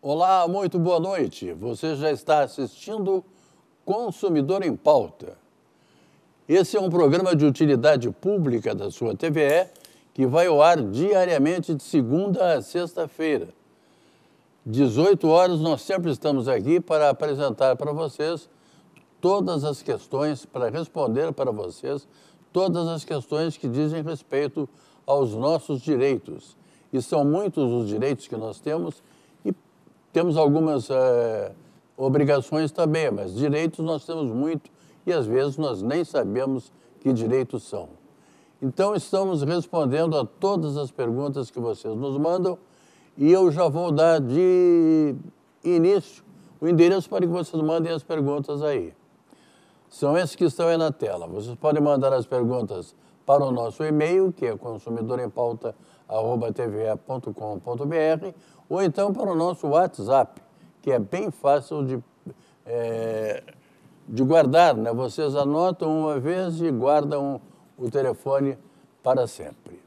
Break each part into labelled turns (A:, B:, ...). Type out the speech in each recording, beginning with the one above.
A: Olá, muito boa noite. Você já está assistindo Consumidor em Pauta. Esse é um programa de utilidade pública da sua TVE que vai ao ar diariamente de segunda a sexta-feira. 18 horas nós sempre estamos aqui para apresentar para vocês todas as questões, para responder para vocês todas as questões que dizem respeito aos nossos direitos. E são muitos os direitos que nós temos temos algumas é, obrigações também, mas direitos nós temos muito e às vezes nós nem sabemos que direitos são. Então, estamos respondendo a todas as perguntas que vocês nos mandam e eu já vou dar de início o endereço para que vocês mandem as perguntas aí. São esses que estão aí na tela. Vocês podem mandar as perguntas para o nosso e-mail, que é consumidorempauta.tve.com.br ou então para o nosso WhatsApp, que é bem fácil de, é, de guardar. Né? Vocês anotam uma vez e guardam o telefone para sempre.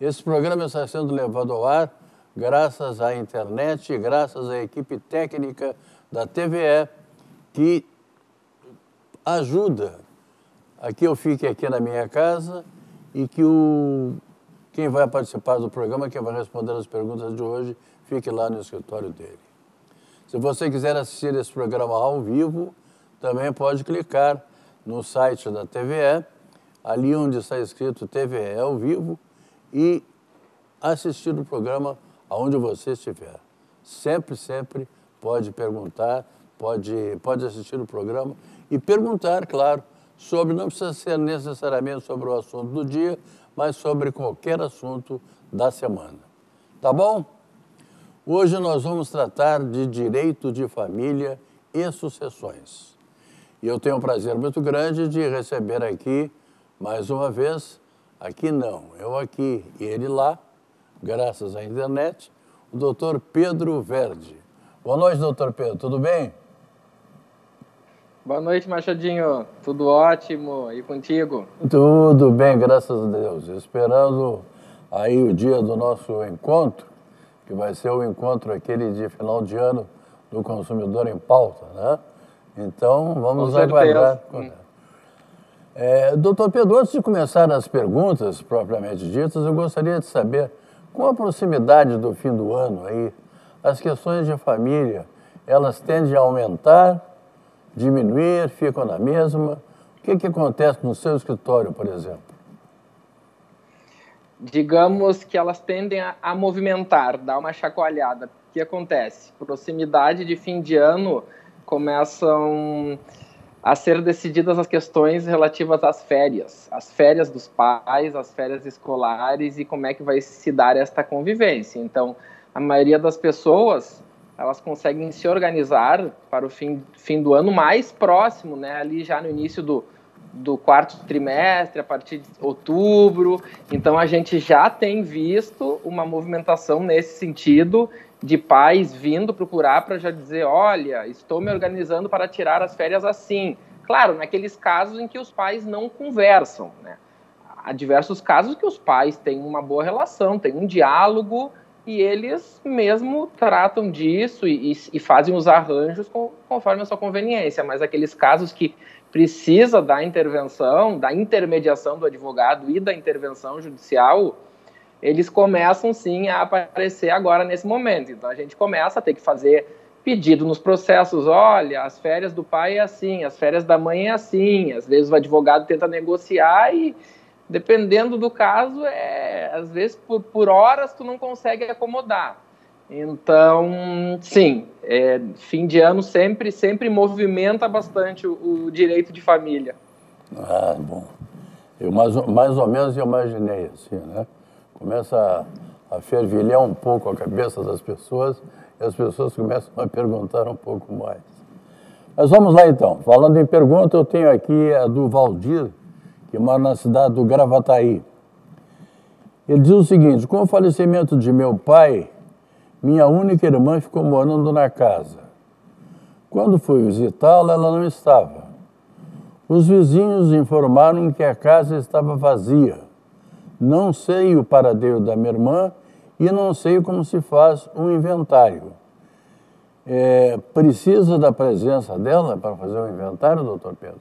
A: Esse programa está sendo levado ao ar graças à internet graças à equipe técnica da TVE, que ajuda a que eu fique aqui na minha casa e que o, quem vai participar do programa, quem vai responder as perguntas de hoje, fique lá no escritório dele. Se você quiser assistir esse programa ao vivo, também pode clicar no site da TVE, ali onde está escrito TVE ao vivo, e assistir o programa aonde você estiver. Sempre, sempre pode perguntar, pode, pode assistir o programa e perguntar, claro, sobre, não precisa ser necessariamente sobre o assunto do dia, mas sobre qualquer assunto da semana. Tá bom? Hoje nós vamos tratar de direito de família e sucessões. E eu tenho um prazer muito grande de receber aqui, mais uma vez, aqui não, eu aqui e ele lá, graças à internet, o doutor Pedro Verde. Boa noite, doutor Pedro, tudo bem?
B: Boa noite, Machadinho. Tudo ótimo. E contigo?
A: Tudo bem, graças a Deus. Esperando aí o dia do nosso encontro que vai ser o encontro aquele de final de ano do consumidor em pauta, né? Então, vamos aguardar. É, doutor Pedro, antes de começar as perguntas propriamente ditas, eu gostaria de saber, com a proximidade do fim do ano aí, as questões de família, elas tendem a aumentar, diminuir, ficam na mesma? O que, que acontece no seu escritório, por exemplo?
B: digamos que elas tendem a, a, movimentar, dar uma chacoalhada. O que acontece? Proximidade de fim de ano começam a ser decididas as questões relativas às férias, as férias dos pais, as férias escolares e como é que vai se dar esta convivência. Então, a maioria das pessoas elas conseguem se organizar para o fim, fim do ano mais próximo, né, ali já no início do, do quarto trimestre, a partir de outubro. Então a gente já tem visto uma movimentação nesse sentido de pais vindo procurar para já dizer, olha, estou me organizando para tirar as férias assim. Claro, naqueles casos em que os pais não conversam, né? Há diversos casos que os pais têm uma boa relação, têm um diálogo e eles mesmo tratam disso e, e, e fazem os arranjos com, conforme a sua conveniência. Mas aqueles casos que precisa da intervenção, da intermediação do advogado e da intervenção judicial, eles começam sim a aparecer agora nesse momento. Então a gente começa a ter que fazer pedido nos processos, olha, as férias do pai é assim, as férias da mãe é assim, às vezes o advogado tenta negociar e dependendo do caso, é, às vezes por, por horas tu não consegue acomodar. Então, sim, é, fim de ano sempre, sempre movimenta bastante o, o, direito de família.
A: Ah, bom. Eu mais, mais ou menos imaginei assim, né? Começa a, a fervilhar um pouco a cabeça das pessoas e as pessoas começam a perguntar um pouco mais. Mas vamos lá então. Falando em pergunta, eu tenho aqui a do Valdir, que mora na cidade do Gravataí. Ele diz o seguinte: com o falecimento de meu pai, minha única irmã ficou morando na casa. Quando fui visitá-la, ela não estava. Os vizinhos informaram que a casa estava vazia. Não sei o paradeiro da minha irmã e não sei como se faz um inventário. É, precisa da presença dela para fazer o inventário, doutor Pedro?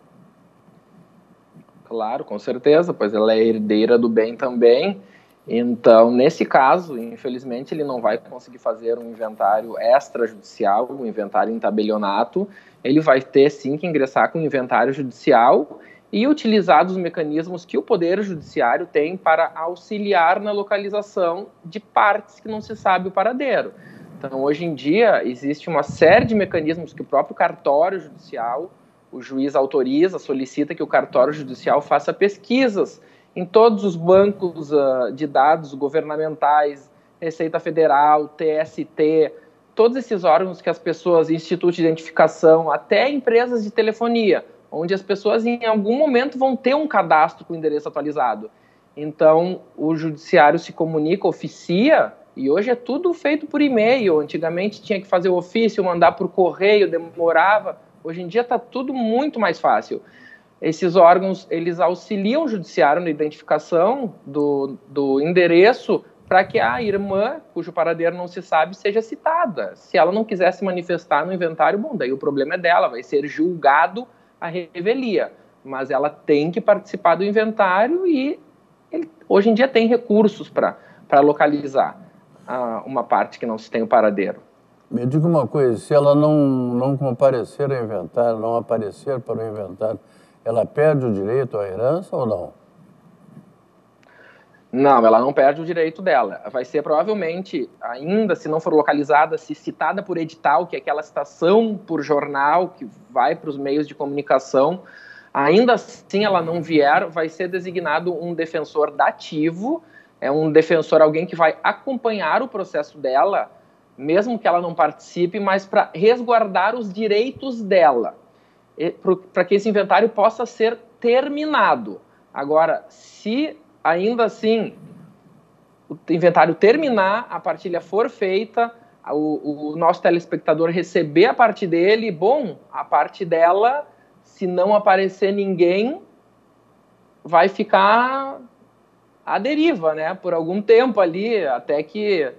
B: Claro, com certeza, pois ela é herdeira do bem também. Então, nesse caso, infelizmente, ele não vai conseguir fazer um inventário extrajudicial, um inventário em tabelionato. Ele vai ter sim que ingressar com o inventário judicial e utilizar os mecanismos que o Poder Judiciário tem para auxiliar na localização de partes que não se sabe o paradeiro. Então, hoje em dia, existe uma série de mecanismos que o próprio cartório judicial, o juiz autoriza, solicita que o cartório judicial faça pesquisas em todos os bancos uh, de dados governamentais, Receita Federal, TST, todos esses órgãos que as pessoas, Instituto de Identificação, até empresas de telefonia, onde as pessoas em algum momento vão ter um cadastro com endereço atualizado. Então, o judiciário se comunica, oficia, e hoje é tudo feito por e-mail. Antigamente tinha que fazer o ofício, mandar por correio, demorava. Hoje em dia está tudo muito mais fácil esses órgãos eles auxiliam o judiciário na identificação do, do endereço para que a irmã, cujo paradeiro não se sabe, seja citada. Se ela não quiser se manifestar no inventário, bom, daí o problema é dela, vai ser julgado a revelia. Mas ela tem que participar do inventário e ele, hoje em dia tem recursos para localizar uh, uma parte que não se tem o paradeiro.
A: Me diga uma coisa, se ela não, não comparecer ao inventário, não aparecer para o inventário, ela perde o direito à herança ou não?
B: Não, ela não perde o direito dela. Vai ser provavelmente, ainda se não for localizada, se citada por edital, que é aquela citação por jornal que vai para os meios de comunicação, ainda assim ela não vier, vai ser designado um defensor dativo, é um defensor, alguém que vai acompanhar o processo dela, mesmo que ela não participe, mas para resguardar os direitos dela para que esse inventário possa ser terminado. Agora, se ainda assim o inventário terminar, a partilha for feita, o, o, nosso telespectador receber a parte dele, bom, a parte dela, se não aparecer ninguém, vai ficar à deriva, né? Por algum tempo ali, até que,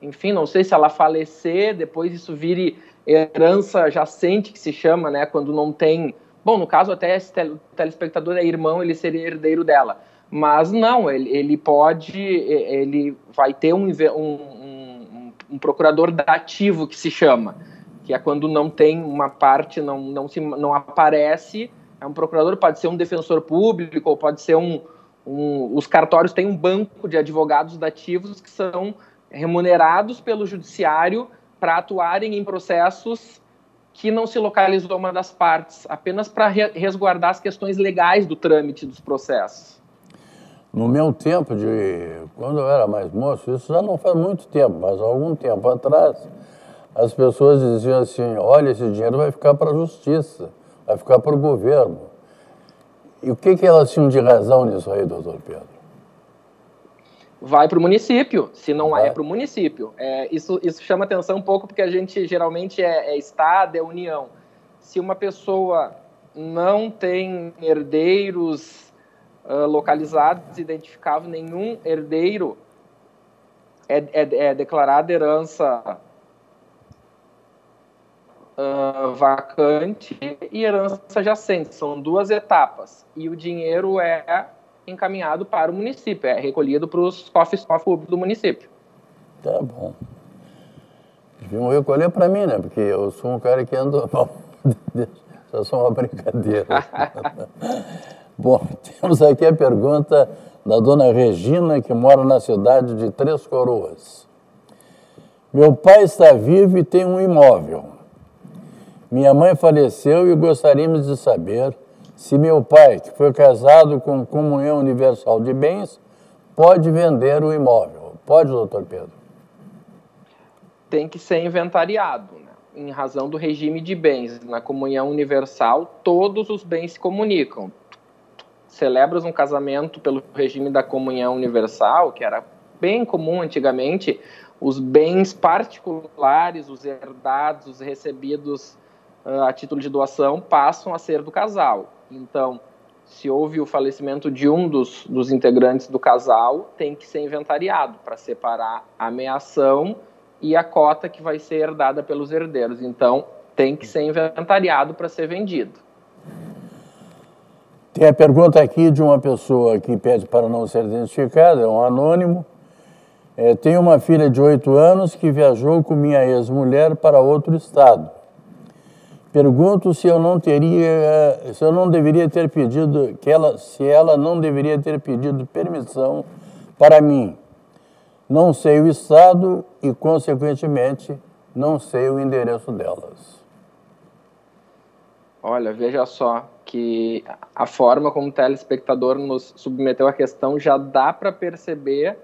B: enfim, não sei se ela falecer, depois isso vire herança jacente, que se chama, né, quando não tem... Bom, no caso, até esse telespectador é irmão, ele seria herdeiro dela. Mas não, ele, ele pode, ele vai ter um, um, um, procurador dativo, que se chama, que é quando não tem uma parte, não, não, se, não aparece, é um procurador, pode ser um defensor público, ou pode ser um, um, os cartórios têm um banco de advogados dativos que são remunerados pelo judiciário para atuarem em processos que não se localizou uma das partes, apenas para resguardar as questões legais do trâmite dos processos.
A: No meu tempo, de quando eu era mais moço, isso já não faz muito tempo, mas algum tempo atrás, as pessoas diziam assim: olha, esse dinheiro vai ficar para a justiça, vai ficar para o governo. E o que, que elas tinham de razão nisso aí, doutor Pedro?
B: Vai para o município, se não é para o município. É, isso, isso chama atenção um pouco porque a gente geralmente é, é Estado, é União. Se uma pessoa não tem herdeiros uh, localizados, identificável nenhum herdeiro, é, é, é declarada herança uh, vacante e herança jacente. São duas etapas. E o dinheiro é encaminhado para o município, é recolhido para os cofres públicos do município.
A: Tá bom. Deviam recolher para mim, né? Porque eu sou um cara que anda. Bom, só uma brincadeira. bom, temos aqui a pergunta da dona Regina, que mora na cidade de Três Coroas. Meu pai está vivo e tem um imóvel. Minha mãe faleceu e gostaríamos de saber se meu pai, que foi casado com comunhão universal de bens, pode vender o imóvel. Pode, doutor Pedro?
B: Tem que ser inventariado. Né? Em razão do regime de bens, na comunhão universal, todos os bens se comunicam. Celebras um casamento pelo regime da comunhão universal, que era bem comum antigamente, os bens particulares, os herdados, os recebidos a título de doação, passam a ser do casal. Então, se houve o falecimento de um dos, dos integrantes do casal, tem que ser inventariado para separar a meação e a cota que vai ser herdada pelos herdeiros. Então, tem que ser inventariado para ser vendido.
A: Tem a pergunta aqui de uma pessoa que pede para não ser identificada, é um anônimo. É, tenho uma filha de oito anos que viajou com minha ex-mulher para outro estado. Pergunto se eu não teria, se eu não deveria ter pedido, que ela, se ela não deveria ter pedido permissão para mim. Não sei o estado e, consequentemente, não sei o endereço delas.
B: Olha, veja só que a forma como o telespectador nos submeteu a questão já dá para perceber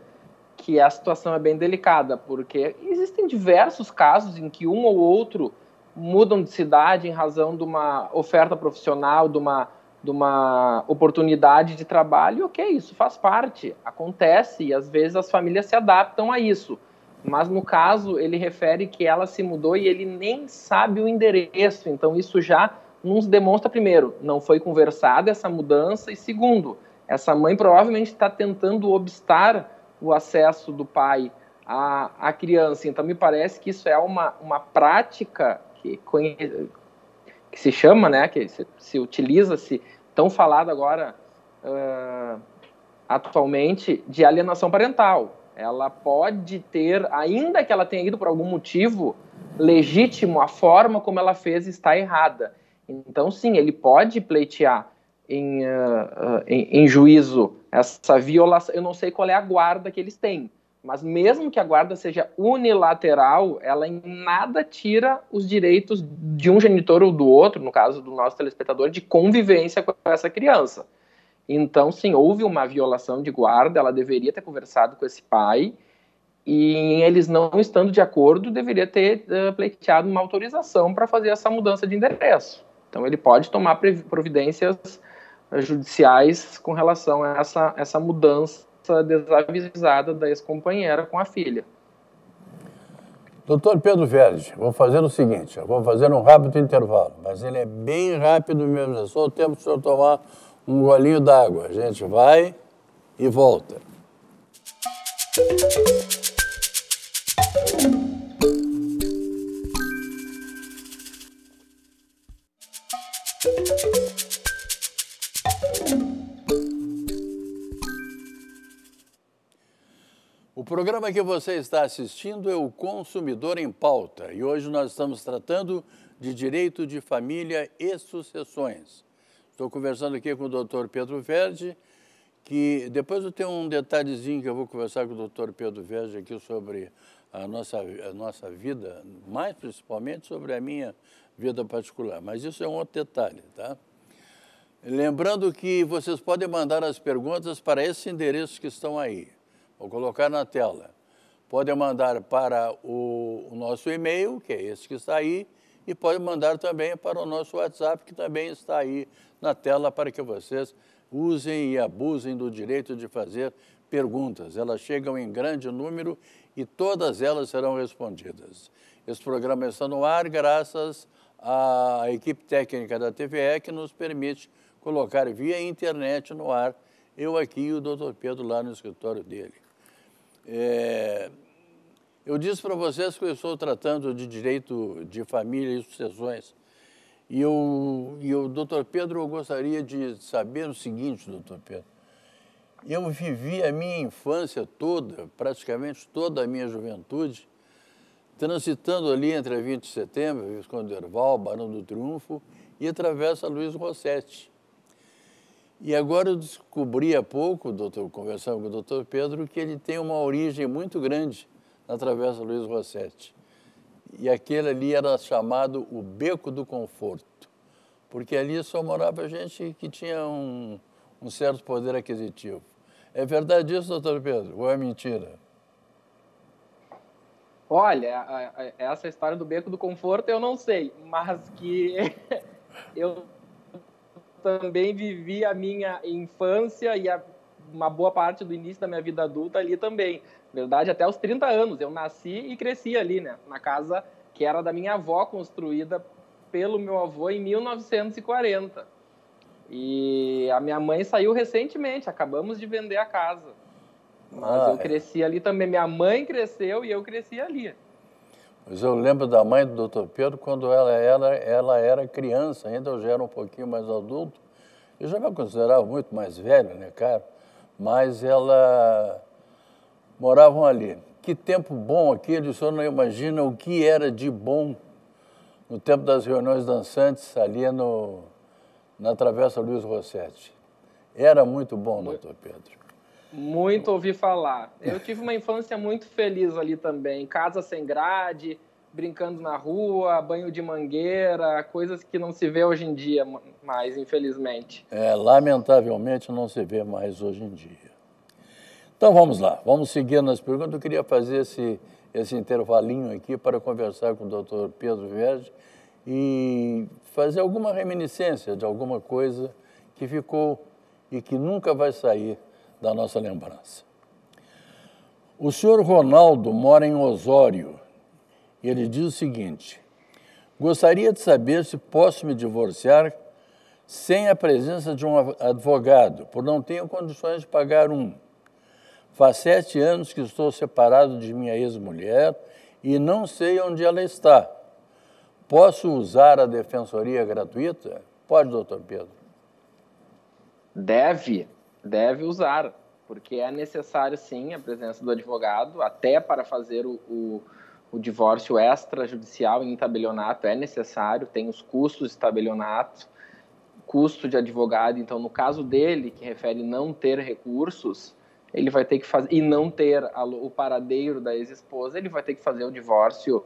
B: que a situação é bem delicada, porque existem diversos casos em que um ou outro mudam de cidade em razão de uma oferta profissional, de uma, de uma oportunidade de trabalho, ok, isso faz parte, acontece, e às vezes as famílias se adaptam a isso. Mas no caso, ele refere que ela se mudou e ele nem sabe o endereço, então isso já nos demonstra, primeiro, não foi conversada essa mudança, e segundo, essa mãe provavelmente está tentando obstar o acesso do pai à, à criança. Então, me parece que isso é uma, uma prática que, que se chama, né, que se, se utiliza-se, tão falado agora uh, atualmente, de alienação parental. Ela pode ter, ainda que ela tenha ido por algum motivo legítimo, a forma como ela fez está errada. Então, sim, ele pode pleitear em, uh, uh, em, em, juízo essa violação. Eu não sei qual é a guarda que eles têm, mas mesmo que a guarda seja unilateral, ela em nada tira os direitos de um genitor ou do outro, no caso do nosso telespectador, de convivência com essa criança. Então, sim, houve uma violação de guarda, ela deveria ter conversado com esse pai, e eles não estando de acordo, deveria ter uh, pleiteado uma autorização para fazer essa mudança de endereço. Então, ele pode tomar providências judiciais com relação a essa, essa mudança desavisada da ex-companheira com a filha.
A: Doutor Pedro Verde, vou fazer o seguinte, vou fazer um rápido intervalo, mas ele é bem rápido mesmo, é só o tempo de o senhor tomar um golinho d'água. A gente vai e volta. Programa que você está assistindo é o Consumidor em Pauta e hoje nós estamos tratando de direito de família e sucessões. Estou conversando aqui com o doutor Pedro Verde, que depois eu tenho um detalhezinho que eu vou conversar com o doutor Pedro Verde aqui sobre a nossa, a nossa vida, mais principalmente sobre a minha vida particular, mas isso é um outro detalhe, tá? Lembrando que vocês podem mandar as perguntas para esses endereços que estão aí. Vou colocar na tela. Pode mandar para o, o nosso e-mail, que é esse que está aí, e pode mandar também para o nosso WhatsApp, que também está aí na tela, para que vocês usem e abusem do direito de fazer perguntas. Elas chegam em grande número e todas elas serão respondidas. Esse programa está no ar graças à equipe técnica da TVE, que nos permite colocar via internet no ar, eu aqui e o doutor Pedro lá no escritório dele. É, eu disse para vocês que eu estou tratando de direito de família e sucessões. E, eu, e o doutor Pedro, eu gostaria de saber o seguinte, doutor Pedro. Eu vivi a minha infância toda, praticamente toda a minha juventude, transitando ali entre a 20 de setembro, Visconde Derval, Barão do Triunfo e atravessa Luiz Rossetti. E agora eu descobri há pouco, doutor, conversando com o doutor Pedro, que ele tem uma origem muito grande na Travessa Luiz Rossetti. E aquele ali era chamado o Beco do Conforto, porque ali só morava gente que tinha um, um certo poder aquisitivo. É verdade isso, doutor Pedro, ou é mentira?
B: Olha, essa história do Beco do Conforto eu não sei, mas que eu também vivi a minha infância e a, uma boa parte do início da minha vida adulta ali também. verdade, até os 30 anos. Eu nasci e cresci ali, né? Na casa que era da minha avó, construída pelo meu avô em 1940. E a minha mãe saiu recentemente, acabamos de vender a casa. Mas ah, eu é. cresci ali também. Minha mãe cresceu e eu cresci ali.
A: Mas eu lembro da mãe do Dr. Pedro quando ela era, ela era criança, ainda eu já era um pouquinho mais adulto. Eu já me considerava muito mais velho, né, cara? Mas ela moravam ali. Que tempo bom aquele, o senhor não imagina o que era de bom no tempo das reuniões dançantes ali no, na Travessa Luiz Rossetti. Era muito bom, doutor Pedro.
B: Muito ouvi falar. Eu tive uma infância muito feliz ali também. Casa sem grade, brincando na rua, banho de mangueira, coisas que não se vê hoje em dia mais, infelizmente.
A: É, lamentavelmente não se vê mais hoje em dia. Então vamos lá, vamos seguir nas perguntas. Eu queria fazer esse, esse intervalinho aqui para conversar com o doutor Pedro Verde e fazer alguma reminiscência de alguma coisa que ficou e que nunca vai sair da nossa lembrança. O senhor Ronaldo mora em Osório ele diz o seguinte: Gostaria de saber se posso me divorciar sem a presença de um advogado, por não tenho condições de pagar um. Faz sete anos que estou separado de minha ex-mulher e não sei onde ela está. Posso usar a defensoria gratuita? Pode, doutor Pedro.
B: Deve, deve usar, porque é necessário sim a presença do advogado, até para fazer o, o, o divórcio extrajudicial em tabelionato é necessário, tem os custos de tabelionato, custo de advogado, então no caso dele, que refere não ter recursos, ele vai ter que fazer, e não ter a, o paradeiro da ex-esposa, ele vai ter que fazer o divórcio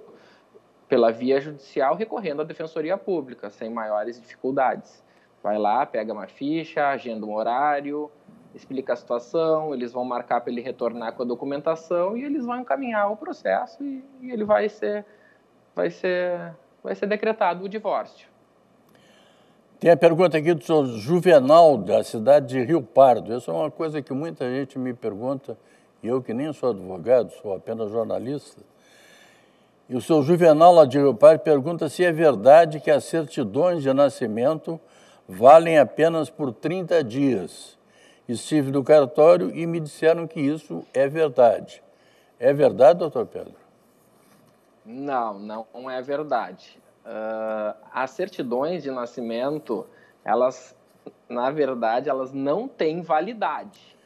B: pela via judicial recorrendo à defensoria pública, sem maiores dificuldades. Vai lá, pega uma ficha, agenda um horário, explica a situação, eles vão marcar para ele retornar com a documentação e eles vão encaminhar o processo e, e ele vai ser, vai ser, vai ser decretado o divórcio.
A: Tem a pergunta aqui do senhor Juvenal, da cidade de Rio Pardo. Essa é uma coisa que muita gente me pergunta, e eu que nem sou advogado, sou apenas jornalista. E o senhor Juvenal, lá de Rio Pardo, pergunta se é verdade que as certidões de nascimento valem apenas por 30 dias Estive no cartório e me disseram que isso é verdade. É verdade, doutor Pedro?
B: Não, não é verdade. Uh, as certidões de nascimento, elas, na verdade, elas não têm validade.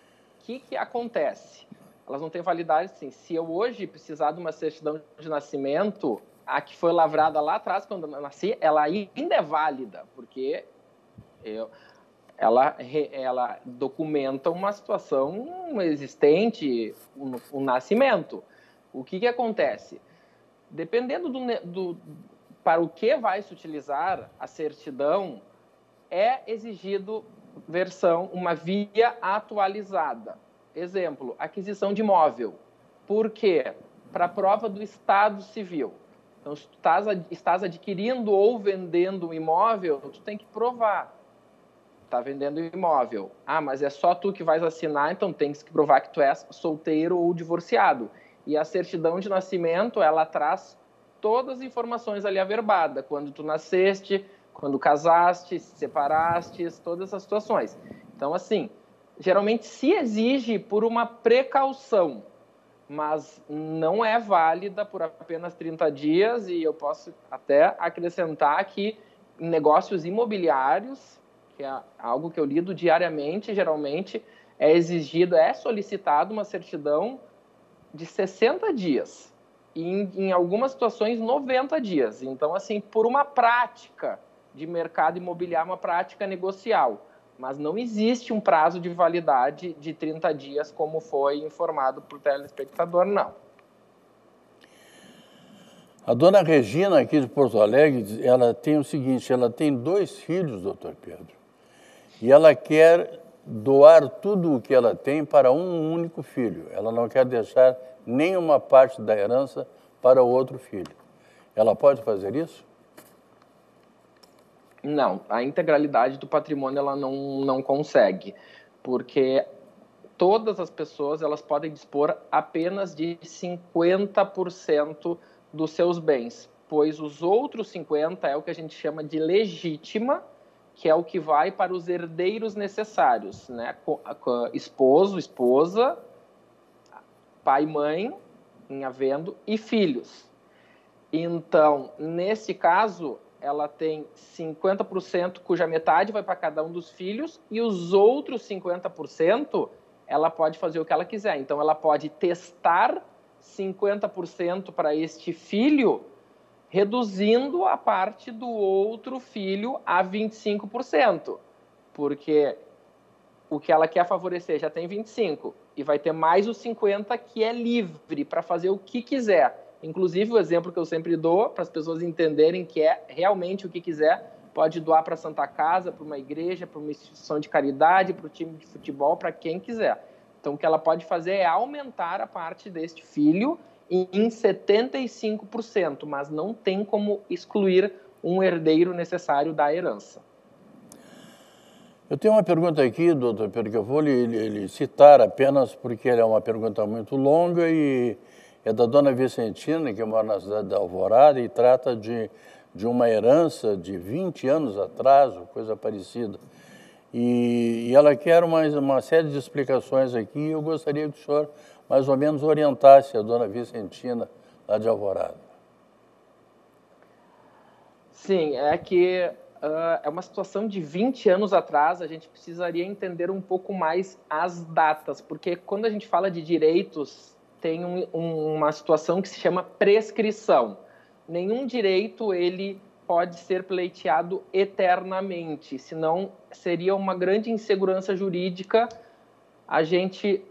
B: O que, que acontece? Elas não têm validade, sim. Se eu hoje precisar de uma certidão de nascimento, a que foi lavrada lá atrás, quando eu nasci, ela ainda é válida, porque eu, ela, ela documenta uma situação existente, o um, um nascimento. O que, que acontece? Dependendo do, do, para o que vai se utilizar a certidão, é exigido versão, uma via atualizada. Exemplo, aquisição de imóvel. Por quê? Para prova do estado civil. Então, se tu estás adquirindo ou vendendo um imóvel, tu tem que provar está vendendo imóvel. Ah, mas é só tu que vais assinar, então tem que provar que tu és solteiro ou divorciado. E a certidão de nascimento, ela traz todas as informações ali averbada, quando tu nasceste, quando casaste, se separaste, todas essas situações. Então, assim, geralmente se exige por uma precaução, mas não é válida por apenas 30 dias e eu posso até acrescentar que negócios imobiliários que é algo que eu lido diariamente, geralmente é exigido, é solicitado uma certidão de 60 dias e em, em algumas situações 90 dias. Então, assim, por uma prática de mercado imobiliário, uma prática negocial, mas não existe um prazo de validade de 30 dias como foi informado para o telespectador, não.
A: A dona Regina, aqui de Porto Alegre, ela tem o seguinte, ela tem dois filhos, doutor Pedro e ela quer doar tudo o que ela tem para um único filho. Ela não quer deixar nenhuma parte da herança para o outro filho. Ela pode fazer isso?
B: Não, a integralidade do patrimônio ela não, não consegue, porque todas as pessoas elas podem dispor apenas de 50% dos seus bens, pois os outros 50 é o que a gente chama de legítima, que é o que vai para os herdeiros necessários, né? Esposo, esposa, pai, mãe, em havendo e filhos. Então, nesse caso, ela tem 50% cuja metade vai para cada um dos filhos e os outros 50% ela pode fazer o que ela quiser. Então, ela pode testar 50% para este filho, reduzindo a parte do outro filho a 25%. Porque o que ela quer favorecer já tem 25 e vai ter mais os 50 que é livre para fazer o que quiser. Inclusive, o exemplo que eu sempre dou para as pessoas entenderem que é realmente o que quiser, pode doar para Santa Casa, para uma igreja, para uma instituição de caridade, para o time de futebol, para quem quiser. Então, o que ela pode fazer é aumentar a parte deste filho em 75%, mas não tem como excluir um herdeiro necessário da herança.
A: Eu tenho uma pergunta aqui, doutor Pedro, que eu vou lhe, lhe citar apenas porque ela é uma pergunta muito longa e é da dona Vicentina, que mora na cidade da Alvorada, e trata de, de uma herança de 20 anos atrás, coisa parecida. E, e ela quer uma, uma série de explicações aqui, e eu gostaria que o senhor mais ou menos orientasse a dona Vicentina lá de Alvorada.
B: Sim, é que uh, é uma situação de 20 anos atrás, a gente precisaria entender um pouco mais as datas, porque quando a gente fala de direitos tem um, um, uma situação que se chama prescrição. Nenhum direito ele pode ser pleiteado eternamente, senão seria uma grande insegurança jurídica a gente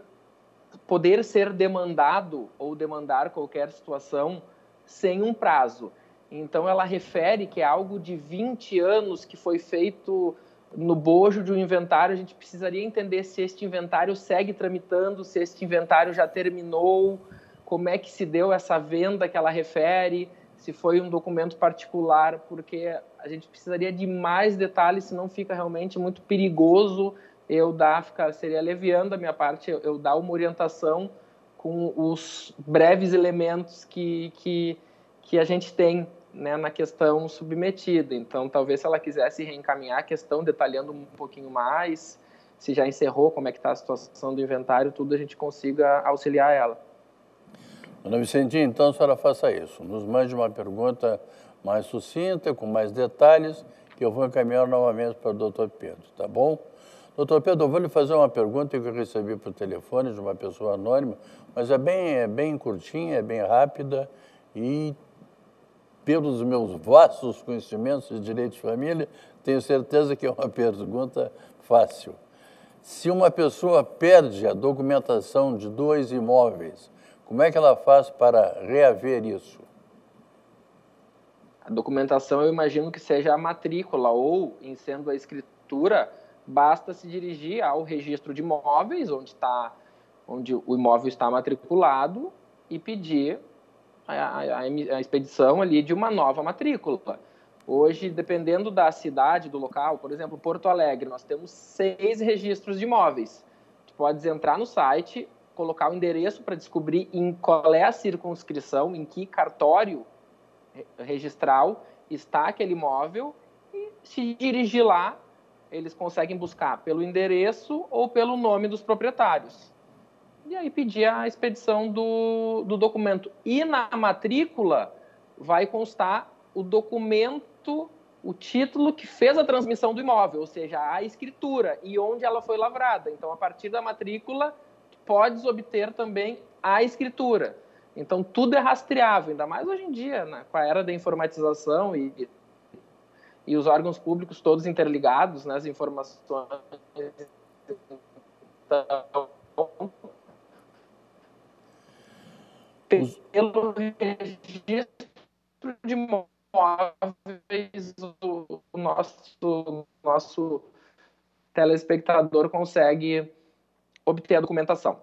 B: poder ser demandado ou demandar qualquer situação sem um prazo. Então, ela refere que é algo de 20 anos que foi feito no bojo de um inventário, a gente precisaria entender se este inventário segue tramitando, se este inventário já terminou, como é que se deu essa venda que ela refere, se foi um documento particular, porque a gente precisaria de mais detalhes, senão fica realmente muito perigoso eu dar, ficar, seria leviando da minha parte, eu, eu dar uma orientação com os breves elementos que, que, que a gente tem né, na questão submetida. Então, talvez se ela quisesse reencaminhar a questão, detalhando um pouquinho mais, se já encerrou, como é que está a situação do inventário, tudo a gente consiga auxiliar ela.
A: Dona Vicentinha, então a senhora faça isso. Nos mande uma pergunta mais sucinta, com mais detalhes, que eu vou encaminhar novamente para o doutor Pedro, tá bom? Doutor Pedro, vou lhe fazer uma pergunta que eu recebi por telefone de uma pessoa anônima, mas é bem, é bem curtinha, é bem rápida e pelos meus vastos conhecimentos de direito de família, tenho certeza que é uma pergunta fácil. Se uma pessoa perde a documentação de dois imóveis, como é que ela faz para reaver isso?
B: A documentação eu imagino que seja a matrícula ou, em sendo a escritura, basta se dirigir ao registro de imóveis, onde, está, onde o imóvel está matriculado, e pedir a, a, a expedição ali de uma nova matrícula. Hoje, dependendo da cidade, do local, por exemplo, Porto Alegre, nós temos seis registros de imóveis. Tu podes entrar no site, colocar o endereço para descobrir em qual é a circunscrição, em que cartório registral está aquele imóvel e se dirigir lá, eles conseguem buscar pelo endereço ou pelo nome dos proprietários e aí pedir a expedição do, do documento. E na matrícula vai constar o documento, o título que fez a transmissão do imóvel, ou seja, a escritura e onde ela foi lavrada. Então, a partir da matrícula, podes obter também a escritura. Então, tudo é rastreável, ainda mais hoje em dia, né, com a era da informatização e, e os órgãos públicos todos interligados, né, as informações. Então, pelo registro de imóveis, o nosso, nosso telespectador consegue obter a documentação.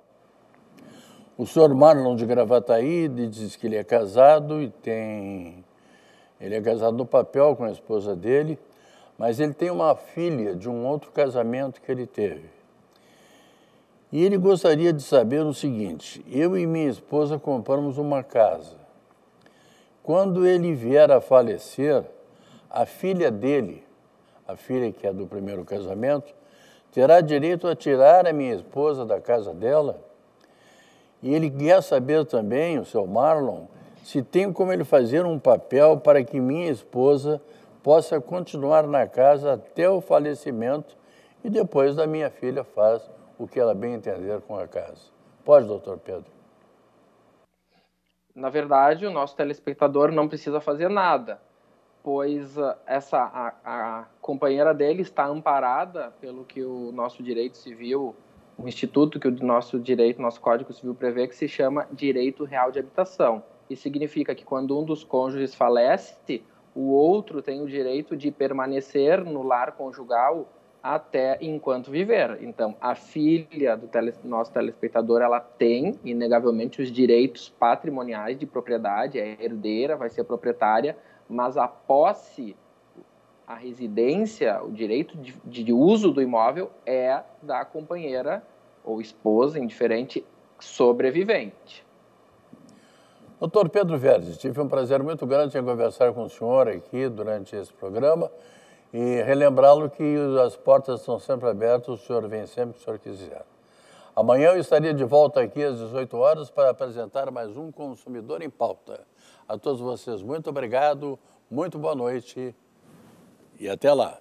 A: O senhor Marlon de Gravataí diz que ele é casado e tem. Ele é casado no papel com a esposa dele, mas ele tem uma filha de um outro casamento que ele teve. E ele gostaria de saber o seguinte: eu e minha esposa compramos uma casa. Quando ele vier a falecer, a filha dele, a filha que é do primeiro casamento, terá direito a tirar a minha esposa da casa dela? E ele quer saber também, o seu Marlon, se tem como ele fazer um papel para que minha esposa possa continuar na casa até o falecimento e depois da minha filha faz o que ela bem entender com a casa. Pode, doutor Pedro?
B: Na verdade, o nosso telespectador não precisa fazer nada, pois uh, essa a, a companheira dele está amparada pelo que o nosso direito civil um instituto que o nosso direito, nosso Código Civil prevê, que se chama direito real de habitação. Isso significa que quando um dos cônjuges falece, o outro tem o direito de permanecer no lar conjugal até enquanto viver. Então, a filha do tele, nosso telespectador, ela tem, inegavelmente, os direitos patrimoniais de propriedade, é herdeira, vai ser proprietária, mas a posse, a residência, o direito de, de uso do imóvel é da companheira ou esposa, indiferente, sobrevivente.
A: Doutor Pedro Verdes, tive um prazer muito grande em conversar com o senhor aqui durante esse programa e relembrá-lo que as portas estão sempre abertas, o senhor vem sempre que o senhor quiser. Amanhã eu estaria de volta aqui às 18 horas para apresentar mais um Consumidor em Pauta. A todos vocês, muito obrigado, muito boa noite e até lá.